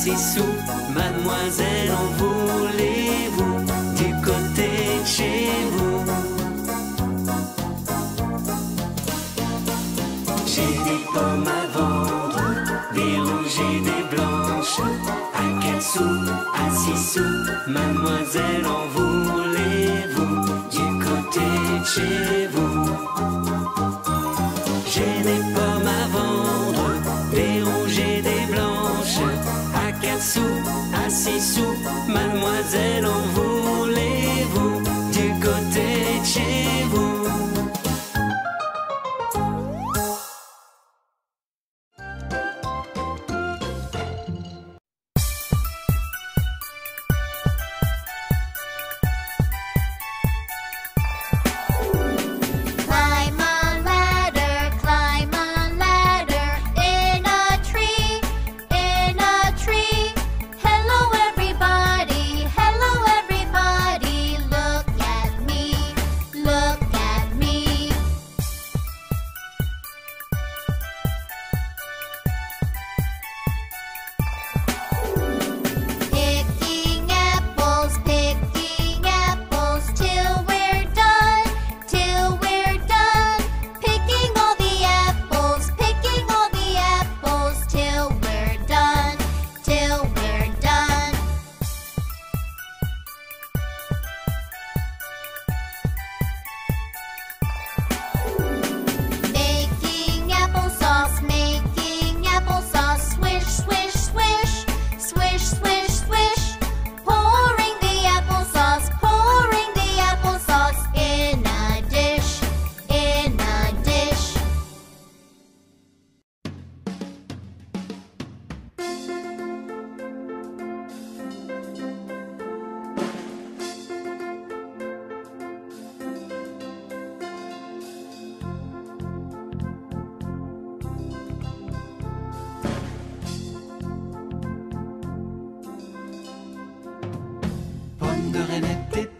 six sous. Mademoiselle, en voulez-vous du côté de chez vous? J'ai des pommes à vendre, des rouges et des blanches. À quatre sous, à six sous, mademoiselle, en voulez-vous du côté de chez vous? sous, assis sous, mademoiselle en vous. de Renette